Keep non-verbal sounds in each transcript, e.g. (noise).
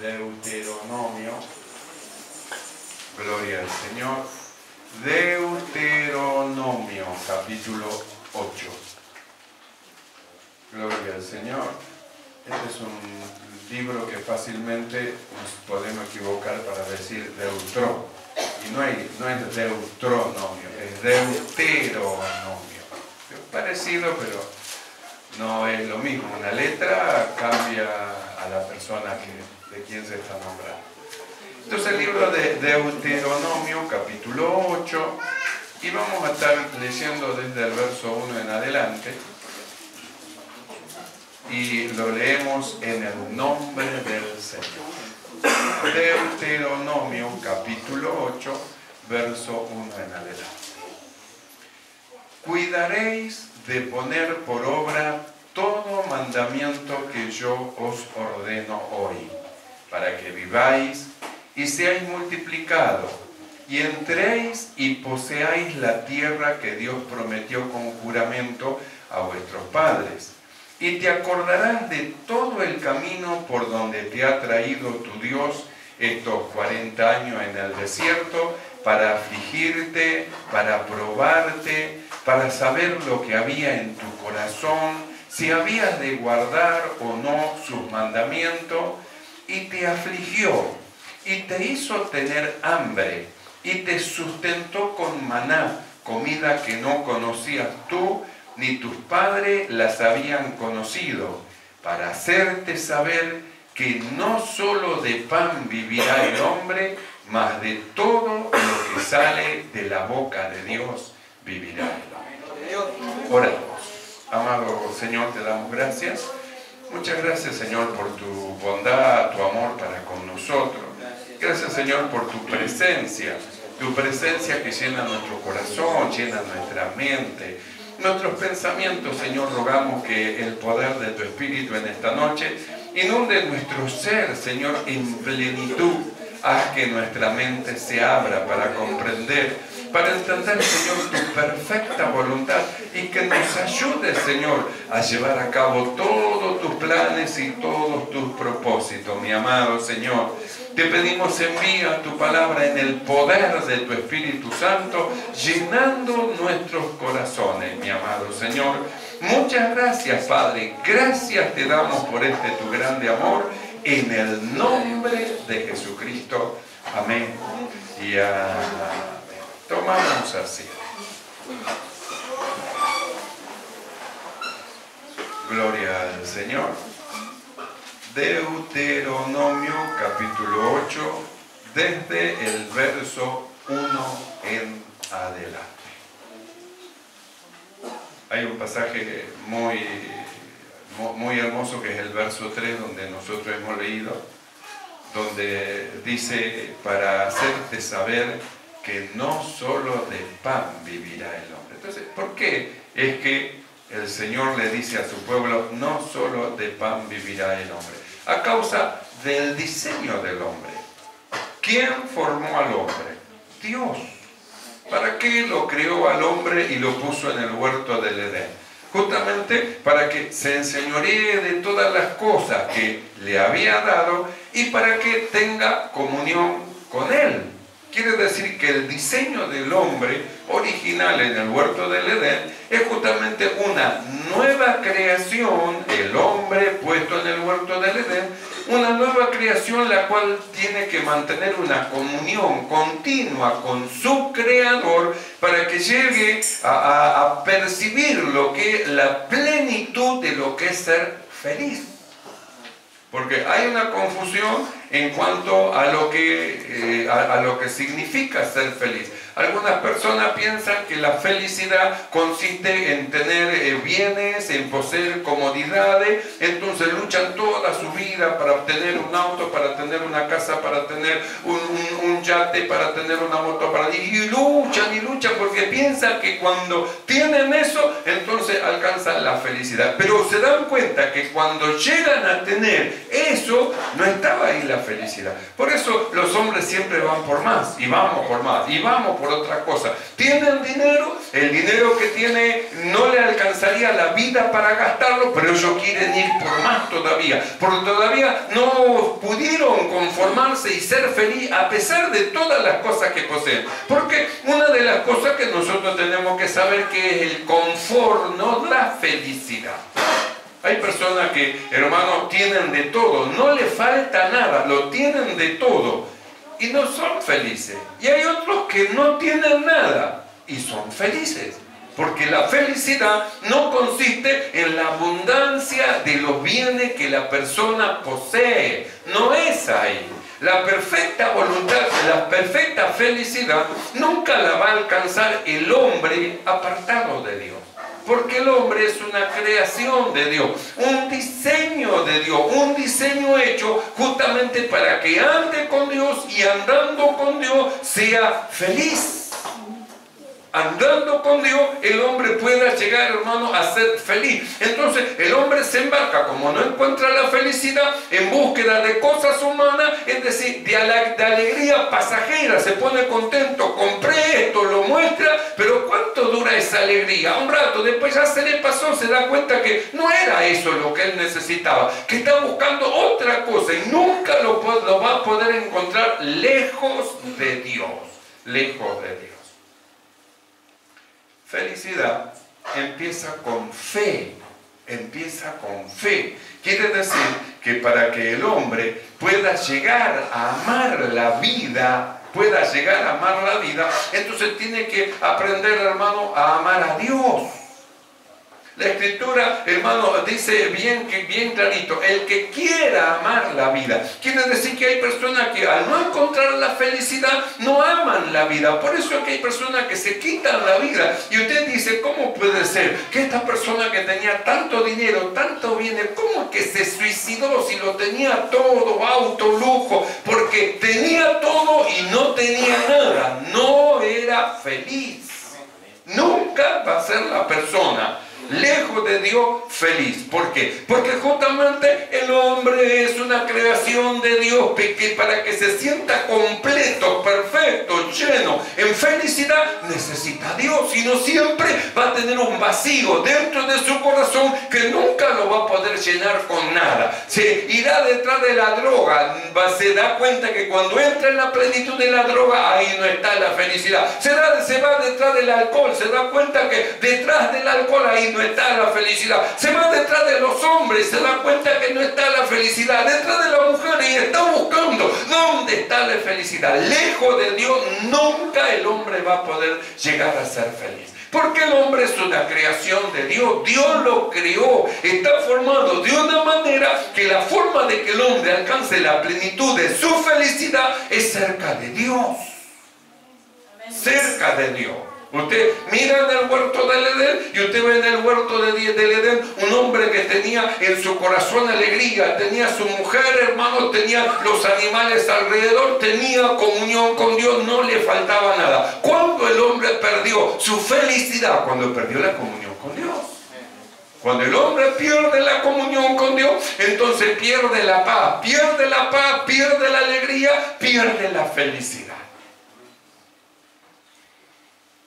Deuteronomio. Gloria al Señor. Deuteronomio, capítulo 8. Gloria al Señor. Este es un libro que fácilmente nos podemos equivocar para decir Deutro. Y no, hay, no es Deutronomio, es Deuteronomio. Es parecido, pero no es lo mismo. Una letra cambia a la persona que, de quien se está nombrando. Entonces el libro de Deuteronomio, capítulo 8, y vamos a estar leyendo desde el verso 1 en adelante, y lo leemos en el nombre del Señor. Deuteronomio, capítulo 8, verso 1 en adelante. Cuidaréis de poner por obra todo mandamiento que yo os ordeno hoy, para que viváis y seáis multiplicados, y entréis y poseáis la tierra que Dios prometió con juramento a vuestros padres. Y te acordarás de todo el camino por donde te ha traído tu Dios estos 40 años en el desierto, para afligirte, para probarte, para saber lo que había en tu corazón, si habías de guardar o no sus mandamientos, y te afligió, y te hizo tener hambre, y te sustentó con maná, comida que no conocías tú, ni tus padres las habían conocido, para hacerte saber que no solo de pan vivirá el hombre, mas de todo lo que sale de la boca de Dios vivirá el. Oramos. Amado Señor, te damos gracias. Muchas gracias, Señor, por tu bondad, tu amor para con nosotros. Gracias, Señor, por tu presencia, tu presencia que llena nuestro corazón, llena nuestra mente. Nuestros pensamientos, Señor, rogamos que el poder de tu Espíritu en esta noche inunde nuestro ser, Señor, en plenitud. Haz que nuestra mente se abra para comprender, para entender, Señor, tu perfecta voluntad y que nos ayude, Señor, a llevar a cabo todos tus planes y todos tus propósitos, mi amado Señor. Te pedimos envía tu palabra en el poder de tu Espíritu Santo, llenando nuestros corazones, mi amado Señor. Muchas gracias, Padre. Gracias te damos por este tu grande amor en el nombre de Jesucristo. Amén. Y amén. Tomamos así. Gloria al Señor. Deuteronomio capítulo 8, desde el verso 1 en adelante. Hay un pasaje muy, muy hermoso que es el verso 3 donde nosotros hemos leído, donde dice, para hacerte saber que no solo de pan vivirá el hombre. Entonces, ¿por qué es que el Señor le dice a su pueblo, no solo de pan vivirá el hombre? A causa del diseño del hombre. ¿Quién formó al hombre? Dios. ¿Para qué lo creó al hombre y lo puso en el huerto del Edén? Justamente para que se enseñoree de todas las cosas que le había dado y para que tenga comunión con él. Quiere decir que el diseño del hombre original en el huerto del Edén es justamente una nueva creación, el hombre puesto en el huerto del Edén, una nueva creación la cual tiene que mantener una comunión continua con su creador para que llegue a, a percibir lo que la plenitud de lo que es ser feliz. Porque hay una confusión en cuanto a lo que, eh, a, lo que significa ser feliz. Algunas personas piensan que la felicidad consiste en tener eh, bienes, en poseer comodidades, entonces luchan toda su vida para obtener un auto, para tener una casa, para tener un, yate, para tener una moto, para... y luchan y luchan porque piensan que cuando tienen eso, entonces alcanzan la felicidad. Pero se dan cuenta que cuando llegan a tener eso, no estaba ahí la felicidad. Por eso los hombres siempre van por más, y vamos por más, y vamos por otra cosa. Tienen dinero, el dinero que tiene no le alcanzaría la vida para gastarlo, pero ellos quieren ir por más todavía, porque todavía no pudieron conformarse y ser feliz a pesar de todas las cosas que poseen. Porque una de las cosas que nosotros tenemos que saber que es el confort, no la felicidad. Hay personas que, hermanos, tienen de todo, no le falta nada, lo tienen de todo y no son felices. Y hay otros que no tienen nada y son felices. Porque la felicidad no consiste en la abundancia de los bienes que la persona posee. No es ahí. La perfecta voluntad, la perfecta felicidad nunca la va a alcanzar el hombre apartado de Dios. Porque el hombre es una creación de Dios, un diseño de Dios, un diseño hecho justamente para que ande con Dios y andando con Dios sea feliz andando con Dios, el hombre pueda llegar, hermano, a ser feliz. Entonces, el hombre se embarca, como no encuentra la felicidad, en búsqueda de cosas humanas, es decir, de, alegría pasajera, se pone contento, compré esto, lo muestra, pero ¿cuánto dura esa alegría? Un rato, después ya se le pasó, se da cuenta que no era eso lo que él necesitaba, que está buscando otra cosa y nunca lo, va a poder encontrar lejos de Dios, lejos de Dios. Felicidad empieza con fe, empieza con fe. Quiere decir que para que el hombre pueda llegar a amar la vida, pueda llegar a amar la vida, entonces tiene que aprender, hermano, a amar a Dios. La escritura, hermano, dice bien, bien clarito, el que quiera amar la vida. Quiere decir que hay personas que al no encontrar la felicidad no aman la vida. Por eso es que hay personas que se quitan la vida. Y usted dice, ¿cómo puede ser que esta persona que tenía tanto dinero, tanto bienes, cómo que se suicidó si lo tenía todo, auto, lujo? Porque tenía todo y no tenía nada. No era feliz. Nunca va a ser la persona lejos de Dios, feliz. ¿Por qué? Porque justamente el hombre es una creación de Dios para que se sienta completo, perfecto, lleno, en felicidad, necesita a Dios. Y no siempre va a tener un vacío dentro de su corazón que nunca lo va a poder llenar con nada. Se irá detrás de la droga, se da cuenta que cuando entra en la plenitud de la droga, ahí no está la felicidad. Se, se va detrás del alcohol, se da cuenta que detrás del alcohol ahí no está la felicidad. Se va detrás de los hombres, se da cuenta que no está la felicidad. Detrás de la mujer y está buscando dónde está la felicidad. Lejos de Dios, nunca el hombre va a poder llegar a ser feliz. Porque el hombre es una creación de Dios. Dios lo creó. Está formado de una manera que la forma de que el hombre alcance la plenitud de su felicidad es cerca de Dios. Cerca de Dios. Usted mira en el huerto del Edén y usted ve en el huerto del Edén un hombre que tenía en su corazón alegría, tenía su mujer, hermano, tenía los animales alrededor, tenía comunión con Dios, no le faltaba nada. Cuando el hombre perdió su felicidad, cuando perdió la comunión con Dios. Cuando el hombre pierde la comunión con Dios, entonces pierde la paz, pierde la paz, pierde la alegría, pierde la felicidad.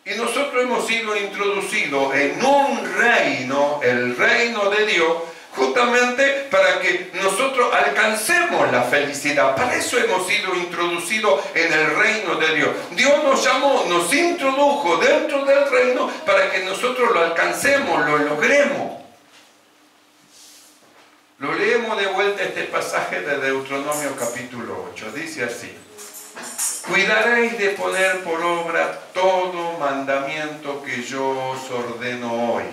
Y nosotros hemos sido introducidos en un reino, el reino de Dios, justamente para que nosotros alcancemos la felicidad. Para eso hemos sido introducidos en el reino de Dios. Dios nos llamó, nos introdujo dentro del reino para que nosotros lo alcancemos, lo logremos. Lo leemos de vuelta este pasaje de Deuteronomio capítulo 8. Dice así. Cuidaréis de poner por obra todo mandamiento que yo os ordeno hoy,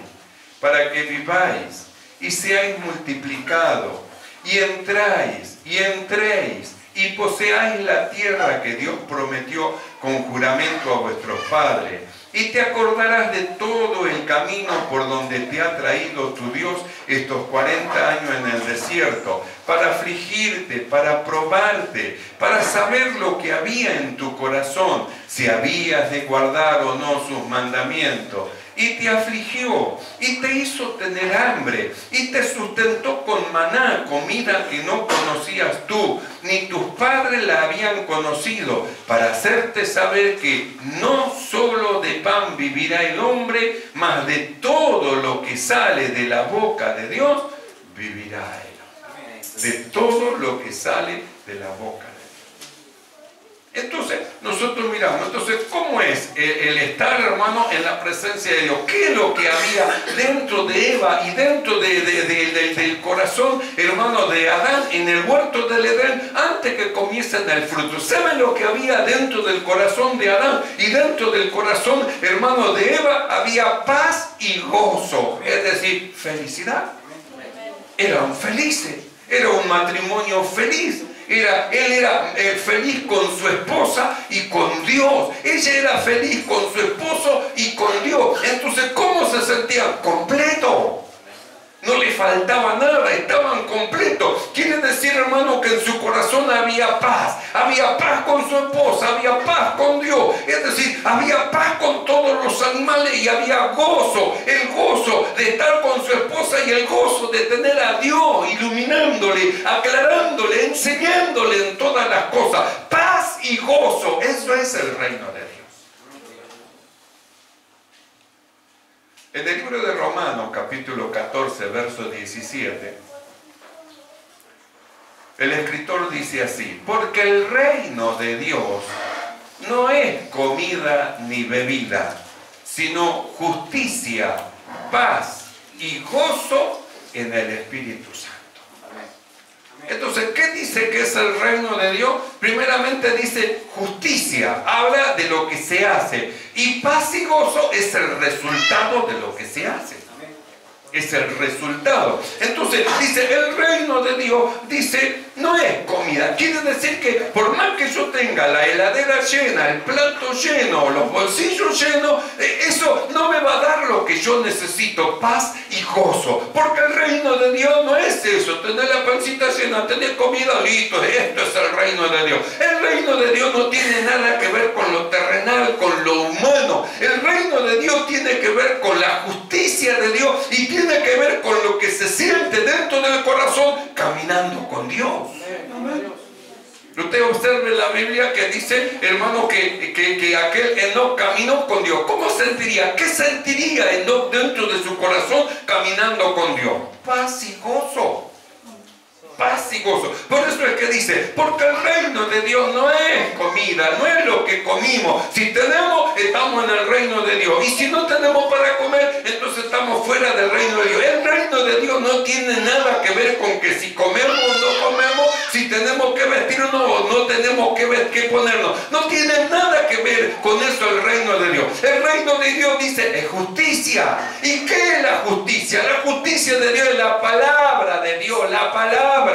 para que viváis y seáis multiplicado, y entráis y entréis y poseáis la tierra que Dios prometió con juramento a vuestros padres y te acordarás de todo el camino por donde te ha traído tu Dios estos 40 años en el desierto, para afligirte, para probarte, para saber lo que había en tu corazón, si habías de guardar o no sus mandamientos. Y te afligió y te hizo tener hambre y te sustentó con maná, comida que no conocías tú, ni tus padres la habían conocido, para hacerte saber que no solo de pan vivirá el hombre, mas de todo lo que sale de la boca de Dios, vivirá él. De todo lo que sale de la boca entonces, nosotros miramos, entonces, ¿cómo es el, estar, hermano, en la presencia de Dios? ¿Qué es lo que había dentro de Eva y dentro del corazón, hermano, de Adán en el huerto del Edén antes que comiesen el fruto? ¿Saben lo que había dentro del corazón de Adán y dentro del corazón, hermano, de Eva? Había paz y gozo, es decir, felicidad. Eran felices, era un matrimonio feliz él era eh, feliz con su esposa y con Dios. Ella era feliz con su esposo y con Dios. Entonces, ¿cómo se sentía? Completo. No le faltaba nada, estaban completos. Quiere decir, hermano, que en su corazón había paz. Había paz con su esposa, había paz con Dios. Es decir, había paz con todos los animales y había gozo. El gozo de estar con su esposa y el gozo de tener a Dios iluminándole, aclarándole, enseñándole en todas las cosas. Paz y gozo. Eso es el reino de Dios. En el libro de Romanos, capítulo 14, verso 17, el escritor dice así, porque el reino de Dios no es comida ni bebida, sino justicia, paz y gozo en el Espíritu Santo. Entonces, ¿qué dice que es el reino de Dios? Primeramente dice justicia, habla de lo que se hace. Y paz y gozo es el resultado de lo que se hace es el resultado. Entonces dice, el reino de Dios, dice, no es comida. Quiere decir que por más que yo tenga la heladera llena, el plato lleno, los bolsillos llenos, eh, eso no me va a dar lo que yo necesito, paz y gozo. Porque el reino de Dios no es eso, tener la pancita llena, tener comida, listo, esto es el reino de Dios. El reino de Dios no tiene nada que ver con lo terrenal, con lo humano. El reino de Dios tiene que ver con la justicia de Dios y tiene que ver con lo que se siente dentro del corazón caminando con Dios. Usted observe la Biblia que dice, hermano, que, que, aquel Enoch caminó con Dios. ¿Cómo sentiría? ¿Qué sentiría Enoch dentro de su corazón caminando con Dios? Paz y gozo paz. Por eso es que dice, porque el reino de Dios no es comida, no es lo que comimos. Si tenemos, estamos en el reino de Dios. Y si no tenemos para comer, entonces estamos fuera del reino de Dios. El reino de Dios no tiene nada que ver con que si comemos o no comemos, si tenemos que vestirnos o no tenemos que, que ponernos. No tiene nada que ver con eso el reino de Dios. El reino de Dios dice, es justicia. ¿Y qué es la justicia? La justicia de Dios es la palabra de Dios, la palabra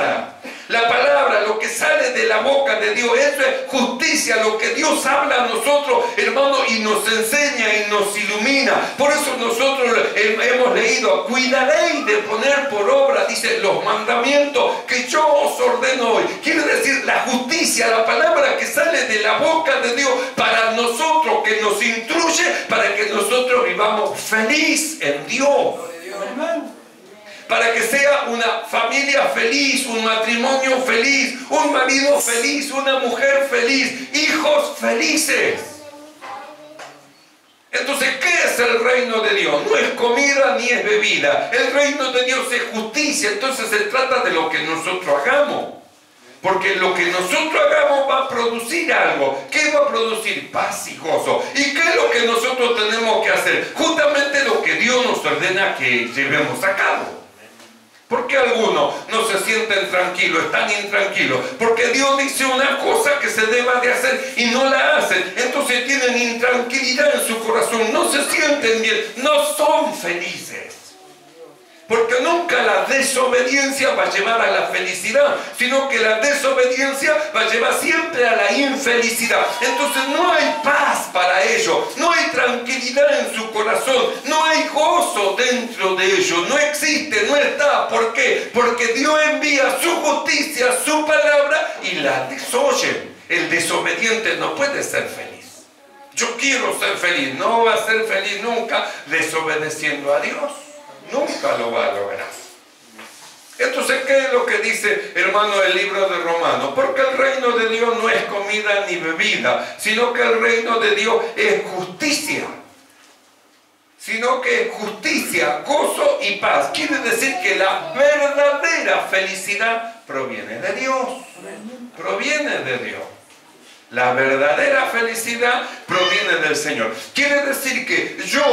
la palabra, lo que sale de la boca de Dios, eso es justicia, lo que Dios habla a nosotros, hermano, y nos enseña y nos ilumina. Por eso nosotros hemos leído, cuidaréis de poner por obra, dice, los mandamientos que yo os ordeno hoy. Quiere decir la justicia, la palabra que sale de la boca de Dios para nosotros, que nos instruye, para que nosotros vivamos feliz en Dios. Amén para que sea una familia feliz, un matrimonio feliz, un marido feliz, una mujer feliz, hijos felices. Entonces, ¿qué es el reino de Dios? No es comida ni es bebida. El reino de Dios es justicia. Entonces se trata de lo que nosotros hagamos. Porque lo que nosotros hagamos va a producir algo. ¿Qué va a producir? Paz y gozo. ¿Y qué es lo que nosotros tenemos que hacer? Justamente lo que Dios nos ordena que llevemos a cabo. ¿Por qué algunos no se sienten tranquilos, están intranquilos? Porque Dios dice una cosa que se deba de hacer y no la hacen. Entonces tienen intranquilidad en su corazón, no se sienten bien, no son felices. Porque nunca la desobediencia va a llevar a la felicidad, sino que la desobediencia va a llevar siempre a la infelicidad. Entonces no hay paz para ellos, no hay tranquilidad en su corazón, no hay gozo dentro de ellos, no existe, no está. ¿Por qué? Porque Dios envía su justicia, su palabra y la desoyen. El desobediente no puede ser feliz. Yo quiero ser feliz. No va a ser feliz nunca desobedeciendo a Dios. Nunca lo va a lograr. Entonces, ¿qué es lo que dice, hermano, el libro de Romanos? Porque el reino de Dios no es comida ni bebida, sino que el reino de Dios es justicia. Sino que es justicia, gozo y paz. Quiere decir que la verdadera felicidad proviene de Dios. Proviene de Dios. La verdadera felicidad proviene del Señor. Quiere decir que yo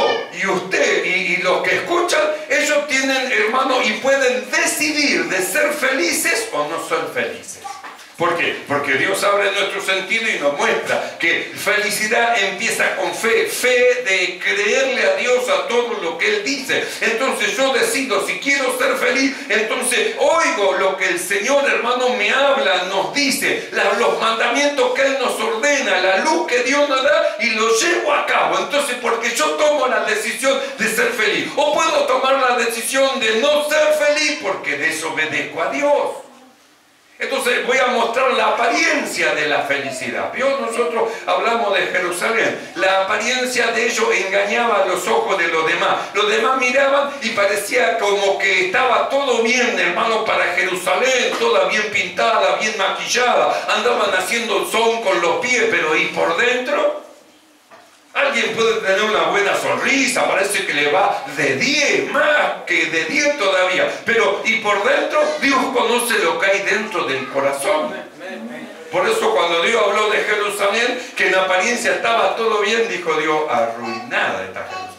y usted y, los que escuchan, ellos tienen, hermano, y pueden decidir de ser felices o no ser felices. ¿Por qué? Porque Dios abre nuestro sentido y nos muestra que felicidad empieza con fe, fe de creerle a Dios a todo lo que Él dice. Entonces yo decido, si quiero ser feliz, entonces oigo lo que el Señor hermano me habla, nos dice, los mandamientos que Él nos ordena, la luz que Dios nos da y lo llevo a cabo. Entonces porque yo tomo la decisión de ser feliz. O puedo tomar la decisión de no ser feliz porque desobedezco a Dios. Entonces voy a mostrar la apariencia de la felicidad. ¿Vio? Nosotros hablamos de Jerusalén. La apariencia de ellos engañaba los ojos de los demás. Los demás miraban y parecía como que estaba todo bien, hermano, para Jerusalén, toda bien pintada, bien maquillada. Andaban haciendo son con los pies, pero ¿y por dentro? Alguien puede tener una buena sonrisa, parece que le va de 10, más que de 10 todavía. Pero, y por dentro, Dios conoce lo que hay dentro del corazón. Por eso cuando Dios habló de Jerusalén, que en apariencia estaba todo bien, dijo Dios, arruinada esta Jerusalén.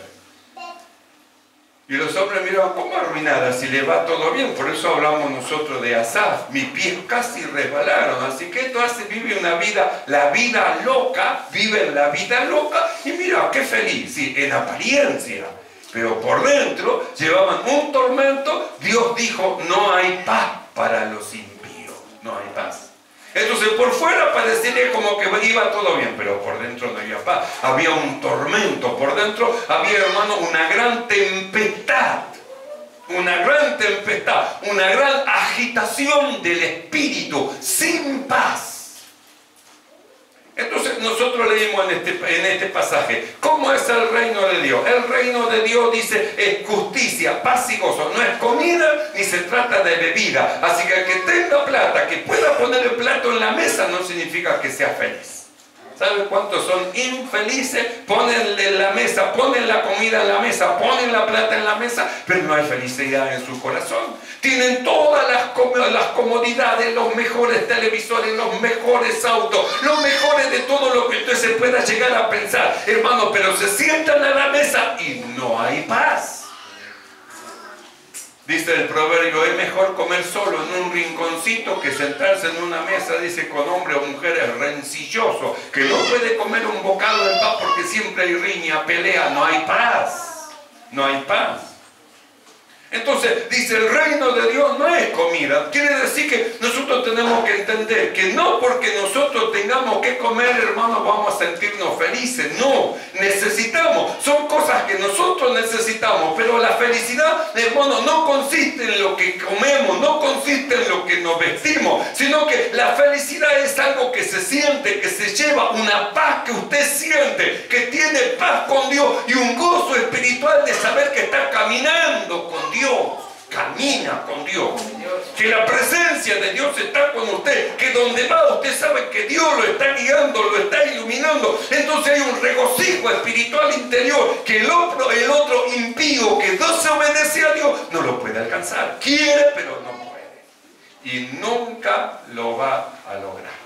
Y los hombres miraban, ¿cómo arruinada si le va todo bien? Por eso hablamos nosotros de Asaf. Mis pies casi resbalaron. Así que esto hace, vive una vida, la vida loca, vive la vida loca. Y mira, qué feliz, sí, en apariencia. Pero por dentro llevaban un tormento. Dios dijo, no hay paz para los impíos. No hay paz. Entonces por fuera parecería como que iba todo bien, pero por dentro no había paz. Había un tormento, por dentro había, hermano, una gran tempestad. Una gran tempestad, una gran agitación del espíritu, sin paz. Nosotros leímos en este, en este pasaje, ¿cómo es el reino de Dios? El reino de Dios dice es justicia, paz y gozo. No es comida ni se trata de bebida. Así que el que tenga plata, que pueda poner el plato en la mesa, no significa que sea feliz. ¿Saben cuántos son infelices? Ponen en la mesa, ponen la comida en la mesa, ponen la plata en la mesa, pero no hay felicidad en su corazón. Tienen todas las, las comodidades, los mejores televisores, los mejores autos, los mejores de todo lo que usted se pueda llegar a pensar, hermano, pero se sientan a la mesa y no hay paz. Dice el proverbio, es mejor comer solo en un rinconcito que sentarse en una mesa, dice, con hombre o mujeres rencilloso, que no puede comer un bocado de paz porque siempre hay riña, pelea, no hay paz, no hay paz. Entonces dice, el reino de Dios no es comida. Quiere decir que nosotros tenemos que entender que no porque nosotros tengamos que comer, hermanos, vamos a sentirnos felices. No, necesitamos. Son cosas que nosotros necesitamos. Pero la felicidad, hermano, no consiste en lo que comemos, no consiste en lo que nos vestimos, sino que la felicidad es algo que se siente, que se lleva, una paz que usted siente, que tiene paz con Dios y un gozo espiritual de saber que está caminando con Dios camina con Dios. Que la presencia de Dios está con usted. Que donde va usted sabe que Dios lo está guiando, lo está iluminando. Entonces hay un regocijo espiritual interior que el otro, el otro impío que no se obedece a Dios no lo puede alcanzar. Quiere, pero no puede. Y nunca lo va a lograr.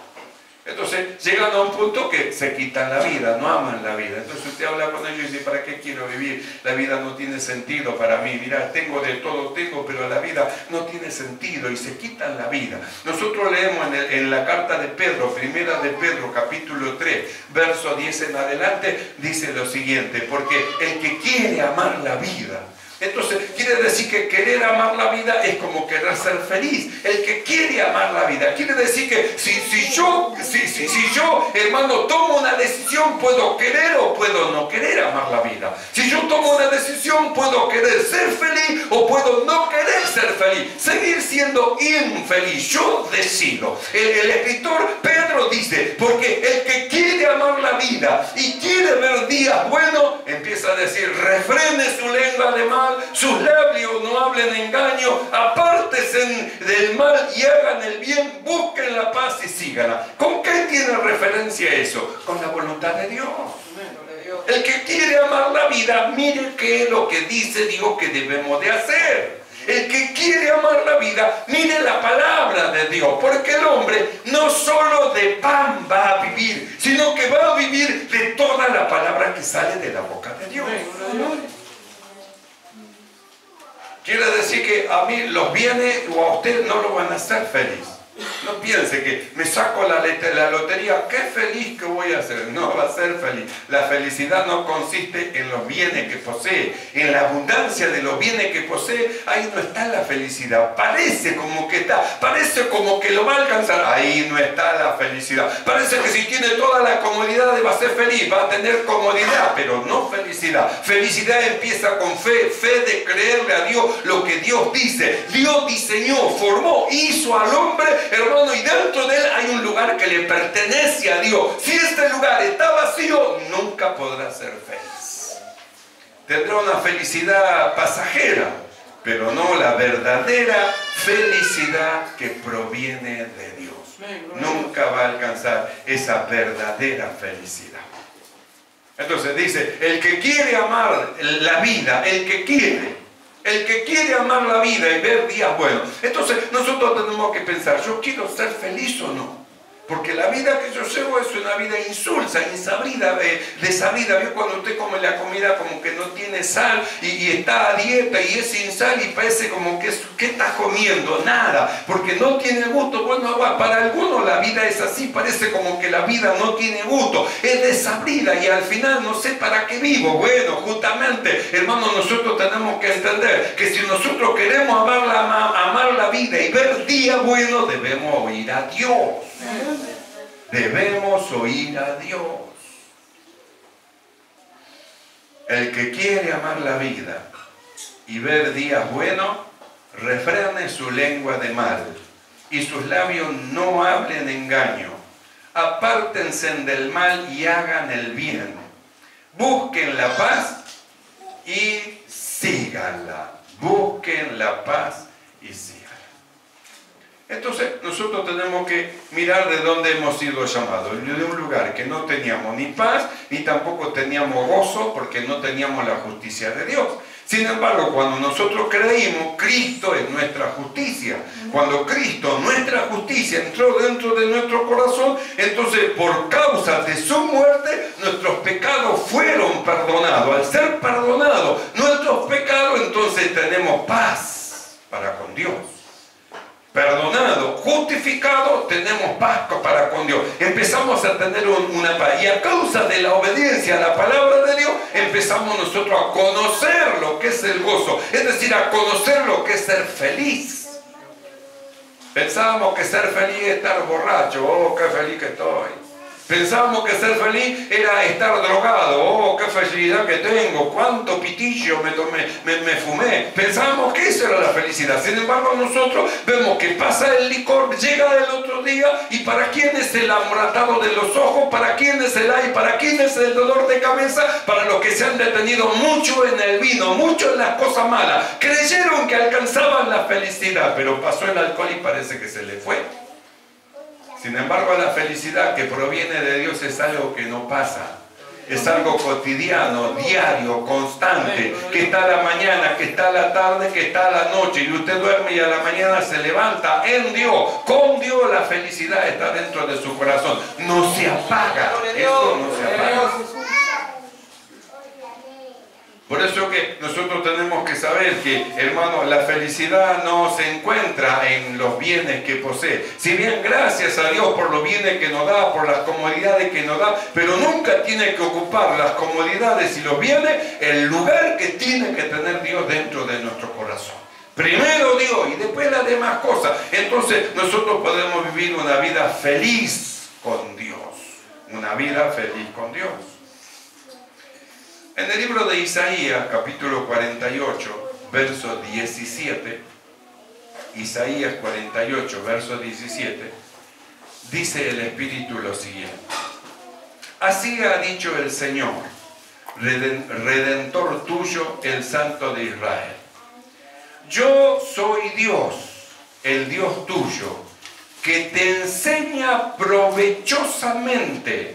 Entonces llegan a un punto que se quitan la vida, no aman la vida. Entonces usted habla con ellos y dice, ¿para qué quiero vivir? La vida no tiene sentido para mí. Mira, tengo de todo, tengo, pero la vida no tiene sentido y se quitan la vida. Nosotros leemos en, en la carta de Pedro, primera de Pedro, capítulo 3, verso 10 en adelante, dice lo siguiente, porque el que quiere amar la vida, entonces, quiere decir que querer amar la vida es como querer ser feliz. El que quiere amar la vida, quiere decir que si, si, yo, si, si, si, yo, hermano, tomo una decisión, puedo querer o puedo no querer amar la vida. Si yo tomo una decisión, puedo querer ser feliz o puedo no querer ser feliz. Seguir siendo infeliz. Yo decido. El, el escritor Pedro dice, porque el que quiere amar la vida y quiere días buenos, empieza a decir, refrene su lengua de mal, sus labios no hablen engaño, apártese del mal y hagan el bien, busquen la paz y síganla. ¿Con qué tiene referencia eso? Con la voluntad de Dios. El que quiere amar la vida, mire qué es lo que dice Dios que debemos de hacer. El que quiere amar la vida, mire la palabra de Dios, porque el hombre no solo de pan va a vivir, sino que va a vivir de toda la palabra que sale de la boca de Dios. Quiere decir que a mí los bienes o a usted no lo van a hacer feliz. No piense que me saco la, la lotería, qué feliz que voy a ser. No va a ser feliz. La felicidad no consiste en los bienes que posee, en la abundancia de los bienes que posee. Ahí no está la felicidad. Parece como que está, parece como que lo va a alcanzar. Ahí no está la felicidad. Parece que si tiene toda la comodidad va a ser feliz, va a tener comodidad, pero no felicidad. Felicidad empieza con fe, fe de creerle a Dios lo que Dios dice. Dios diseñó, formó, hizo al hombre hermano, y dentro de él hay un lugar que le pertenece a Dios. Si este lugar está vacío, nunca podrá ser feliz. Tendrá una felicidad pasajera, pero no la verdadera felicidad que proviene de Dios. Nunca va a alcanzar esa verdadera felicidad. Entonces dice, el que quiere amar la vida, el que quiere, el que quiere amar la vida y ver días buenos. Entonces nosotros tenemos que pensar, ¿yo quiero ser feliz o no? Porque la vida que yo llevo es una vida insulsa, insabrida, de, desabrida. ¿Vio cuando usted come la comida como que no tiene sal y, está a dieta y es sin sal y parece como que, ¿qué está comiendo? Nada, porque no tiene gusto. Bueno, para algunos la vida es así, parece como que la vida no tiene gusto, es desabrida y al final no sé para qué vivo. Bueno, justamente, hermanos, nosotros tenemos que entender que si nosotros queremos amar la, amar la vida y ver día bueno, debemos oír a Dios. Debemos oír a Dios. El que quiere amar la vida y ver días buenos, refrene su lengua de mal y sus labios no hablen engaño. Apártense del mal y hagan el bien. Busquen la paz y síganla. Busquen la paz y síganla. Entonces nosotros tenemos que mirar de dónde hemos sido llamados, de un lugar que no teníamos ni paz, ni tampoco teníamos gozo, porque no teníamos la justicia de Dios. Sin embargo, cuando nosotros creímos, Cristo es nuestra justicia. Cuando Cristo, nuestra justicia, entró dentro de nuestro corazón, entonces por causa de su muerte, nuestros pecados fueron perdonados. Al ser perdonados nuestros pecados, entonces tenemos paz para con Dios tenemos paz para con Dios. Empezamos a tener una paz. Y a causa de la obediencia a la palabra de Dios, empezamos nosotros a conocer lo que es el gozo. Es decir, a conocer lo que es ser feliz. Pensábamos que ser feliz es estar borracho. Oh, qué feliz que estoy. Pensábamos que ser feliz era estar drogado. Oh, qué felicidad que tengo. Cuánto pitillo me tomé, me, fumé. Pensábamos que eso era la felicidad. Sin embargo, nosotros vemos que pasa el licor, llega el otro día y para quién es el amoratado de los ojos, para quién es el ay, para quién es el dolor de cabeza, para los que se han detenido mucho en el vino, mucho en las cosas malas. Creyeron que alcanzaban la felicidad, pero pasó el alcohol y parece que se le fue. Sin embargo, la felicidad que proviene de Dios es algo que no pasa. Es algo cotidiano, diario, constante, que está a la mañana, que está a la tarde, que está a la noche. Y usted duerme y a la mañana se levanta en Dios. Con Dios la felicidad está dentro de su corazón. No se apaga. Esto no se apaga. Por eso que nosotros tenemos que saber que, hermano, la felicidad no se encuentra en los bienes que posee. Si bien gracias a Dios por los bienes que nos da, por las comodidades que nos da, pero nunca tiene que ocupar las comodidades y los bienes el lugar que tiene que tener Dios dentro de nuestro corazón. Primero Dios y después las demás cosas. Entonces nosotros podemos vivir una vida feliz con Dios. Una vida feliz con Dios. En el libro de Isaías, capítulo 48, verso 17, Isaías 48, verso 17, dice el Espíritu lo siguiente. Así ha dicho el Señor, redentor tuyo, el Santo de Israel. Yo soy Dios, el Dios tuyo, que te enseña provechosamente,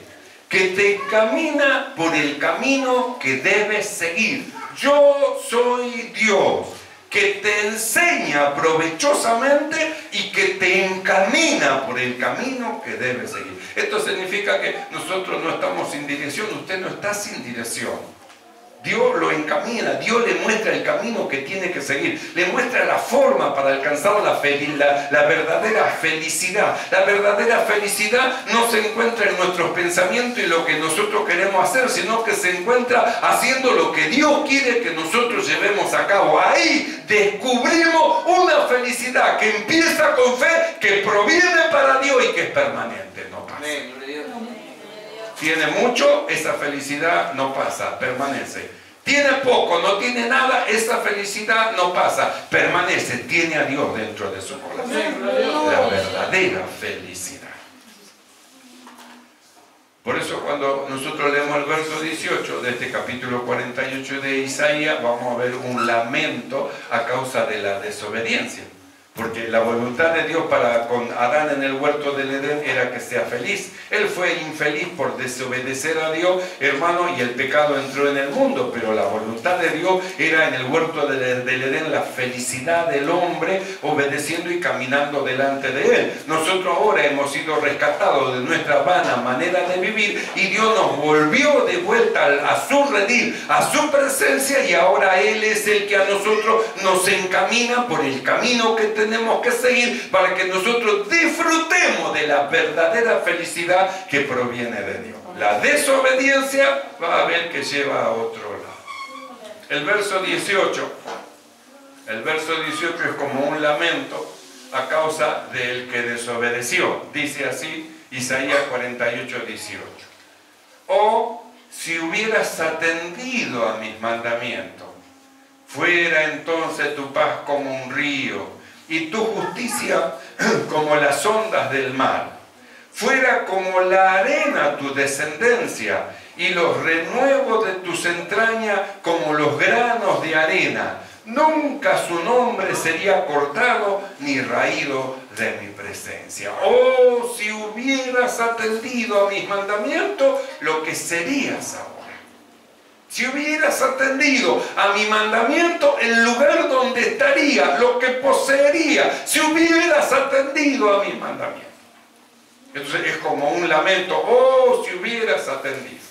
que te camina por el camino que debes seguir. Yo soy Dios que te enseña provechosamente y que te encamina por el camino que debes seguir. Esto significa que nosotros no estamos sin dirección, usted no está sin dirección. Dios lo encamina, Dios le muestra el camino que tiene que seguir, le muestra la forma para alcanzar la, la, verdadera felicidad. La verdadera felicidad no se encuentra en nuestros pensamientos y lo que nosotros queremos hacer, sino que se encuentra haciendo lo que Dios quiere que nosotros llevemos a cabo. Ahí descubrimos una felicidad que empieza con fe, que proviene para Dios y que es permanente, no tiene mucho, esa felicidad no pasa, permanece. Tiene poco, no tiene nada, esa felicidad no pasa, permanece, tiene a Dios dentro de su corazón. La verdadera felicidad. Por eso cuando nosotros leemos el verso 18 de este capítulo 48 de Isaías, vamos a ver un lamento a causa de la desobediencia. Porque la voluntad de Dios para con Adán en el huerto del Edén era que sea feliz. Él fue infeliz por desobedecer a Dios, hermano, y el pecado entró en el mundo. Pero la voluntad de Dios era en el huerto del, Edén la felicidad del hombre obedeciendo y caminando delante de Él. Nosotros ahora hemos sido rescatados de nuestra vana manera de vivir y Dios nos volvió de vuelta a su redil, a su presencia y ahora Él es el que a nosotros nos encamina por el camino que tenemos tenemos que seguir para que nosotros disfrutemos de la verdadera felicidad que proviene de Dios. La desobediencia va a ver que lleva a otro lado. El verso 18, el verso 18 es como un lamento a causa del que desobedeció. Dice así Isaías 48, 18. O si hubieras atendido a mis mandamientos, fuera entonces tu paz como un río y tu justicia (clears throat) como las ondas del mar. Fuera como la arena tu descendencia y los renuevos de tus entrañas como los granos de arena. Nunca su nombre sería cortado ni raído de mi presencia. Oh, si hubieras atendido a mis mandamientos, lo que serías ahora. Si hubieras atendido a mi mandamiento, el lugar donde estaría, lo que poseería, si hubieras atendido a mi mandamiento. Entonces es como un lamento, oh, si hubieras atendido.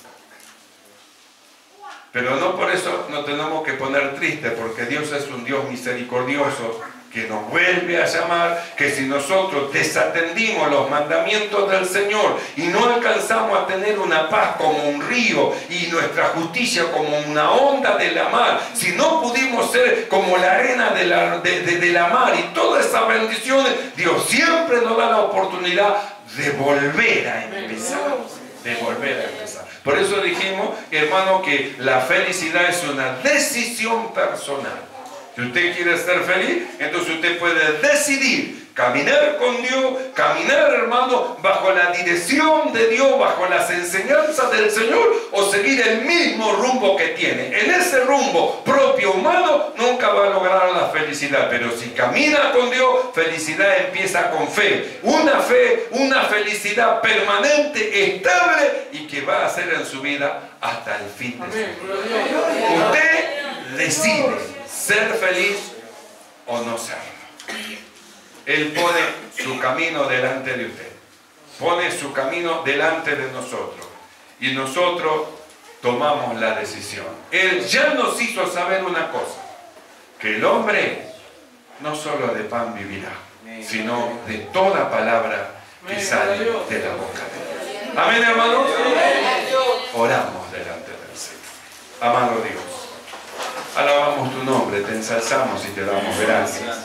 Pero no por eso nos tenemos que poner tristes, porque Dios es un Dios misericordioso que nos vuelve a llamar, que si nosotros desatendimos los mandamientos del Señor y no alcanzamos a tener una paz como un río y nuestra justicia como una onda de la mar, si no pudimos ser como la arena de la, de, la mar y todas esas bendiciones, Dios siempre nos da la oportunidad de volver a empezar, de volver a empezar. Por eso dijimos, hermano, que la felicidad es una decisión personal. Si usted quiere ser feliz, entonces usted puede decidir caminar con Dios, caminar hermano bajo la dirección de Dios, bajo las enseñanzas del Señor o seguir el mismo rumbo que tiene. En ese rumbo propio humano nunca va a lograr la felicidad, pero si camina con Dios, felicidad empieza con fe. Una fe, una felicidad permanente, estable y que va a ser en su vida hasta el fin de su vida. Usted decide ser feliz o no serlo. Él pone su camino delante de usted. Pone su camino delante de nosotros. Y nosotros tomamos la decisión. Él ya nos hizo saber una cosa. Que el hombre no solo de pan vivirá, sino de toda palabra que sale de la boca de Dios. Amén, hermanos. Oramos delante del Señor. Amado Dios. Alabamos tu nombre, te ensalzamos y te damos gracias.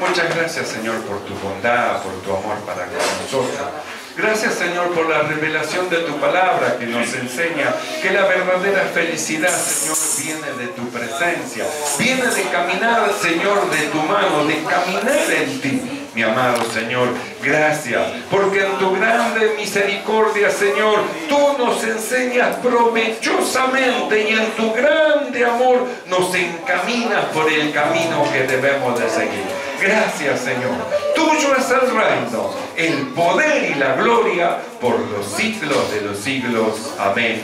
Muchas gracias, Señor, por tu bondad, por tu amor para con nosotros. Gracias, Señor, por la revelación de tu palabra que nos enseña que la verdadera felicidad, Señor, viene de tu presencia. Viene de caminar, Señor, de tu mano, de caminar en ti. Mi amado Señor. Gracias, porque en tu grande misericordia, Señor, tú nos enseñas provechosamente y en tu grande amor nos encaminas por el camino que debemos de seguir. Gracias, Señor. Tuyo es el reino, el poder y la gloria por los siglos de los siglos. Amén.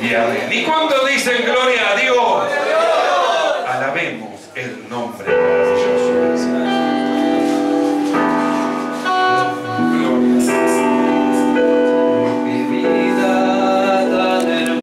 Y amén. Y cuando dicen gloria a Dios, alabemos el nombre maravilloso